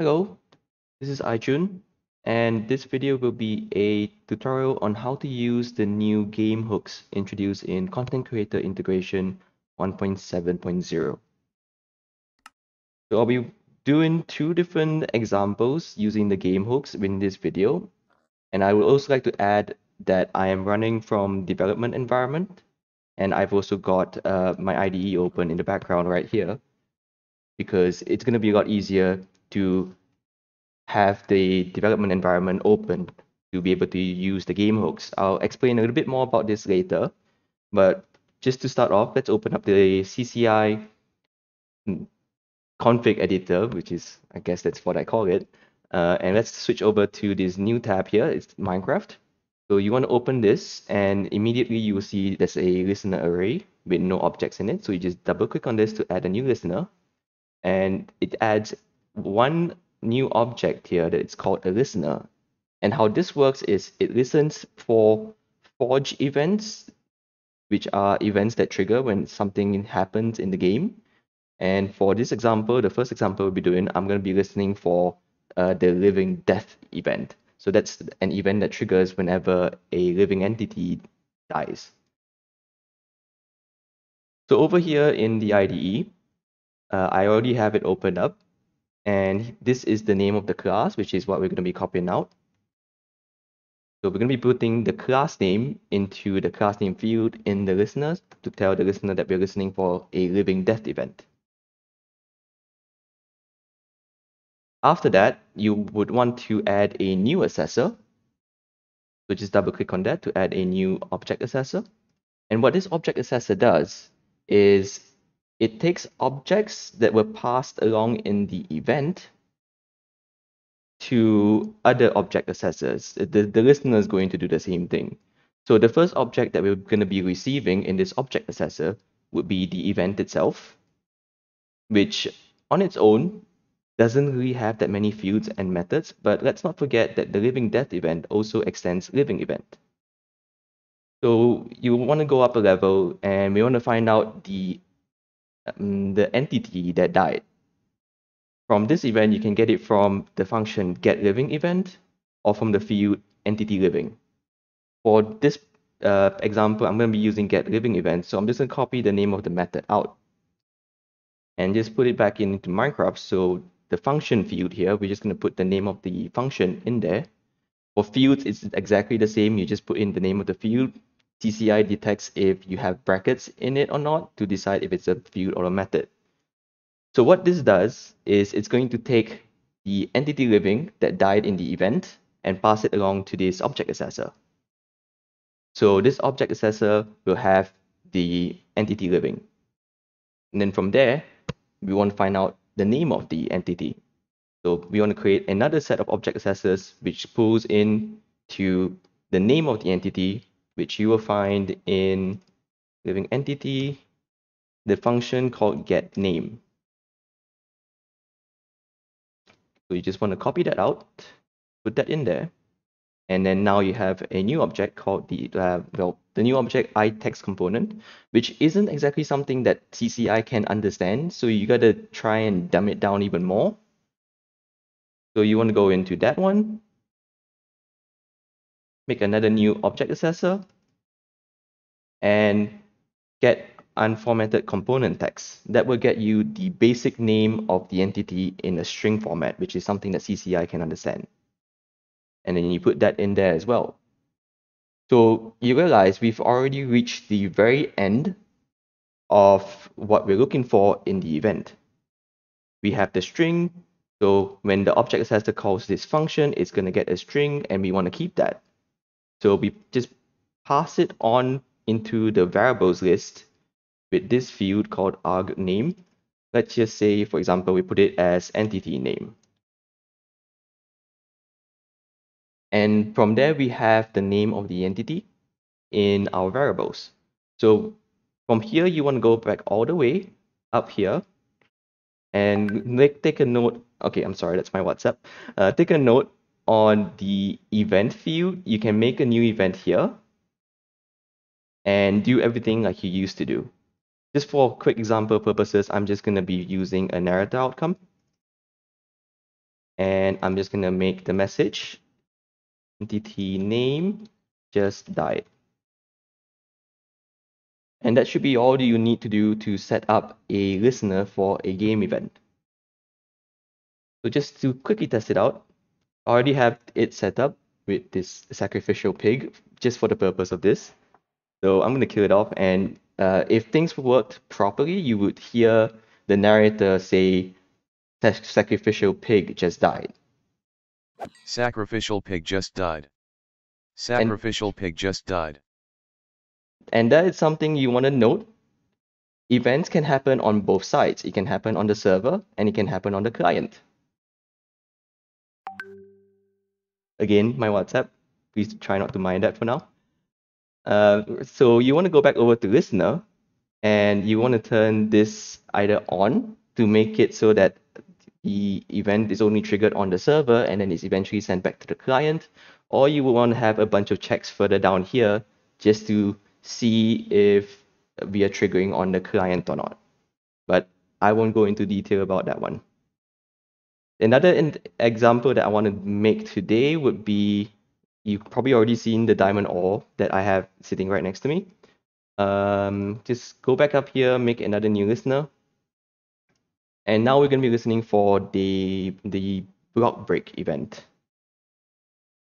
Hello, this is iChun, and this video will be a tutorial on how to use the new game hooks introduced in Content Creator Integration 1.7.0. So I'll be doing two different examples using the game hooks in this video, and I would also like to add that I am running from development environment, and I've also got uh, my IDE open in the background right here, because it's going to be a lot easier to have the development environment open to be able to use the game hooks. I'll explain a little bit more about this later, but just to start off, let's open up the CCI config editor, which is, I guess that's what I call it. Uh, and let's switch over to this new tab here, it's Minecraft. So you want to open this and immediately you will see there's a listener array with no objects in it. So you just double click on this to add a new listener and it adds one new object here that it's called a listener. And how this works is it listens for forge events, which are events that trigger when something happens in the game. And for this example, the first example we'll be doing, I'm going to be listening for uh, the living death event. So that's an event that triggers whenever a living entity dies. So over here in the IDE, uh, I already have it opened up. And this is the name of the class, which is what we're going to be copying out. So we're going to be putting the class name into the class name field in the listeners to tell the listener that we're listening for a living death event. After that, you would want to add a new accessor. So just double click on that to add a new object accessor. And what this object accessor does is it takes objects that were passed along in the event to other object accessors. The, the listener is going to do the same thing. So the first object that we're going to be receiving in this object accessor would be the event itself, which on its own doesn't really have that many fields and methods, but let's not forget that the living death event also extends living event. So you want to go up a level and we want to find out the um, the entity that died. From this event, you can get it from the function getLiving event or from the field entity living. For this uh, example, I'm going to be using getLiving event, so I'm just going to copy the name of the method out and just put it back into Minecraft. So the function field here, we're just going to put the name of the function in there. For fields, it's exactly the same. You just put in the name of the field, CCI detects if you have brackets in it or not to decide if it's a field or a method. So what this does is it's going to take the entity living that died in the event and pass it along to this object accessor. So this object accessor will have the entity living. And then from there, we want to find out the name of the entity. So we want to create another set of object accessors which pulls in to the name of the entity which you will find in living entity, the function called get name. So you just want to copy that out, put that in there, and then now you have a new object called the uh, well the new object iText component, which isn't exactly something that CCI can understand. So you got to try and dumb it down even more. So you want to go into that one, make another new object accessor, and get unformatted component text. That will get you the basic name of the entity in a string format, which is something that CCI can understand. And then you put that in there as well. So you realize we've already reached the very end of what we're looking for in the event. We have the string, so when the object accessor calls this function, it's going to get a string and we want to keep that. So we just pass it on into the variables list with this field called arg name. Let's just say, for example, we put it as entity name. And from there, we have the name of the entity in our variables. So from here, you want to go back all the way up here and take a note. Okay, I'm sorry, that's my WhatsApp. Uh, take a note on the event field, you can make a new event here and do everything like you used to do. Just for quick example purposes, I'm just going to be using a narrator outcome. and I'm just gonna make the message entity name just died. And that should be all you need to do to set up a listener for a game event. So just to quickly test it out, already have it set up with this sacrificial pig just for the purpose of this. So I'm going to kill it off and uh, if things worked properly, you would hear the narrator say sacrificial pig just died. Sacrificial pig just died. Sacrificial and, pig just died. And that is something you want to note. Events can happen on both sides. It can happen on the server and it can happen on the client. Again, my WhatsApp. Please try not to mind that for now. Uh, so you want to go back over to listener and you want to turn this either on to make it so that the event is only triggered on the server and then it's eventually sent back to the client or you will want to have a bunch of checks further down here just to see if we are triggering on the client or not. But I won't go into detail about that one. Another example that I want to make today would be, you've probably already seen the diamond ore that I have sitting right next to me. Um, just go back up here, make another new listener. And now we're going to be listening for the, the block break event.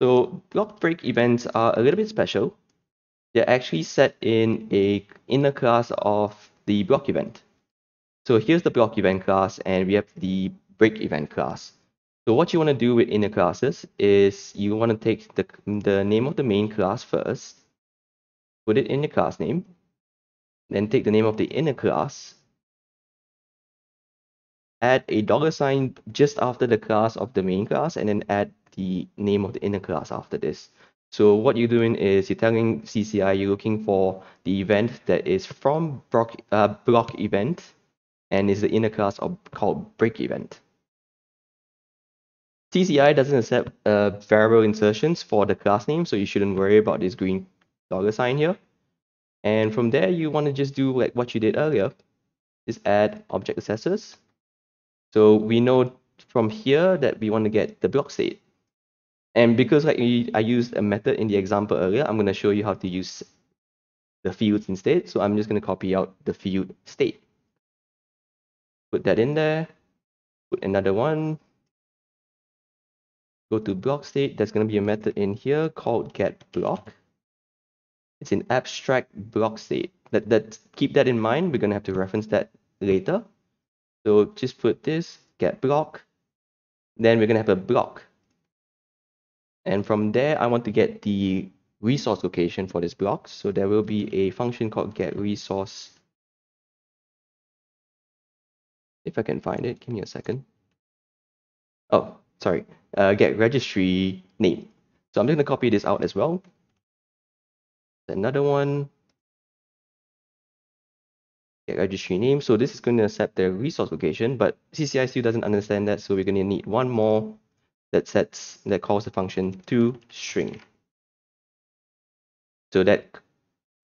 So block break events are a little bit special. They're actually set in a inner class of the block event. So here's the block event class and we have the break event class. So what you want to do with inner classes is you want to take the, the name of the main class first, put it in the class name, then take the name of the inner class, add a dollar sign just after the class of the main class, and then add the name of the inner class after this. So what you're doing is you're telling CCI you're looking for the event that is from block, uh, block event and is the inner class of called break event. CCI doesn't accept uh, variable insertions for the class name, so you shouldn't worry about this green dollar sign here. And from there, you want to just do like what you did earlier, is add object accessors. So we know from here that we want to get the block state. And because like I used a method in the example earlier, I'm going to show you how to use the fields instead. So I'm just going to copy out the field state. Put that in there. Put another one. Go to block state. There's going to be a method in here called get block. It's an abstract block state. That, that keep that in mind. We're going to have to reference that later. So just put this get block. Then we're going to have a block and from there, I want to get the resource location for this block. So there will be a function called get resource. If I can find it, give me a second. Oh, sorry, uh, get registry name. So I'm just gonna copy this out as well. Another one, get registry name. So this is going to accept the resource location, but CCI still doesn't understand that. So we're going to need one more that sets that calls the function to string. So that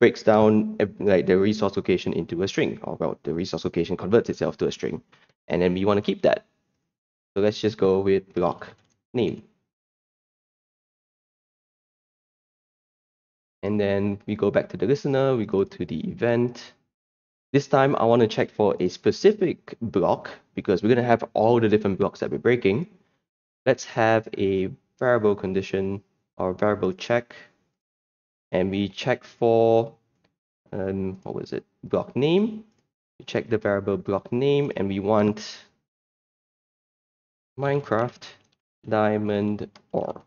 breaks down like the resource location into a string, or well, the resource location converts itself to a string, and then we want to keep that. So let's just go with block name. And then we go back to the listener, we go to the event. This time I want to check for a specific block because we're going to have all the different blocks that we're breaking let's have a variable condition or variable check and we check for um, what was it block name we check the variable block name and we want Minecraft diamond ore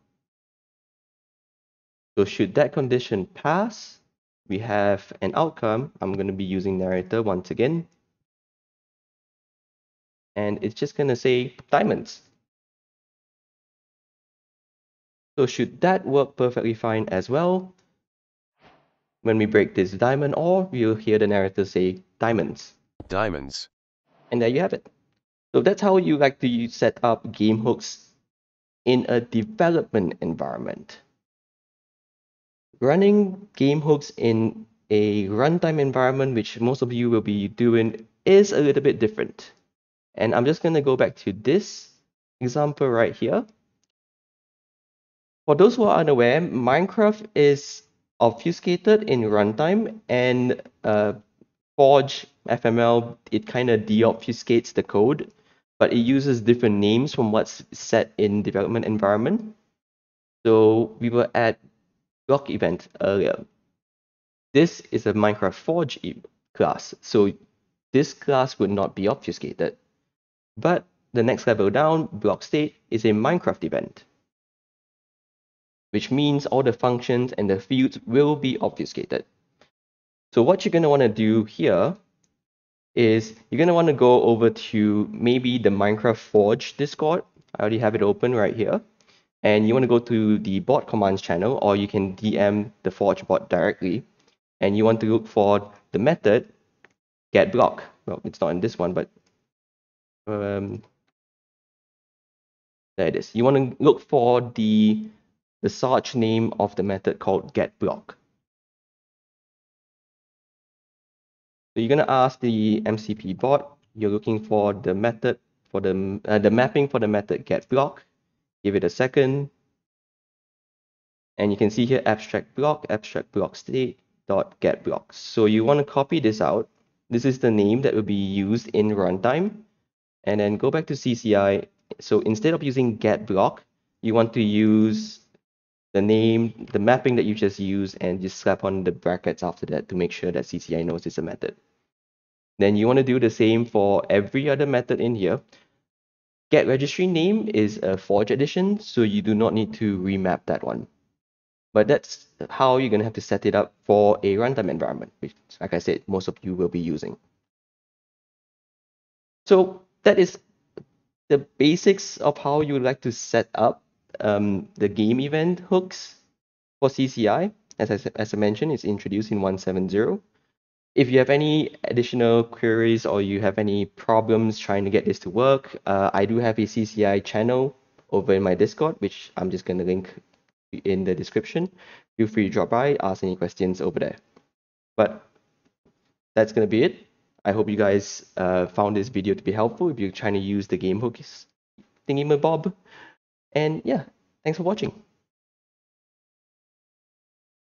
so should that condition pass we have an outcome I'm going to be using narrator once again and it's just going to say diamonds so should that work perfectly fine as well? When we break this diamond ore, we'll hear the narrator say diamonds. Diamonds. And there you have it. So that's how you like to set up game hooks in a development environment. Running game hooks in a runtime environment, which most of you will be doing, is a little bit different. And I'm just going to go back to this example right here. For those who are unaware, Minecraft is obfuscated in runtime and uh, Forge FML, it kind of deobfuscates the code, but it uses different names from what's set in development environment. So we were at block event earlier. This is a Minecraft Forge class, so this class would not be obfuscated. But the next level down, block state, is a Minecraft event, which means all the functions and the fields will be obfuscated. So what you're going to want to do here is you're going to want to go over to maybe the Minecraft Forge Discord. I already have it open right here. And you want to go to the bot commands channel, or you can DM the Forge bot directly. And you want to look for the method get block. Well, it's not in this one, but um, there it is. You want to look for the the SRG name of the method called get block. So you're going to ask the MCP bot, you're looking for the method for the, uh, the mapping for the method get block. Give it a second. And you can see here abstract block, abstract block state dot get block. So you want to copy this out. This is the name that will be used in runtime. And then go back to CCI. So instead of using get block, you want to use the name, the mapping that you just used, and just slap on the brackets after that to make sure that CCI knows it's a method. Then you want to do the same for every other method in here. Get registry name is a Forge edition, so you do not need to remap that one. But that's how you're going to have to set it up for a runtime environment, which, like I said, most of you will be using. So that is the basics of how you would like to set up um, the game event hooks for CCI. As I, as I mentioned, it's introduced in 170. If you have any additional queries or you have any problems trying to get this to work, uh, I do have a CCI channel over in my Discord, which I'm just going to link in the description. Feel free to drop by, ask any questions over there. But that's going to be it. I hope you guys uh, found this video to be helpful if you're trying to use the game hooks thingy bob. And yeah, thanks for watching.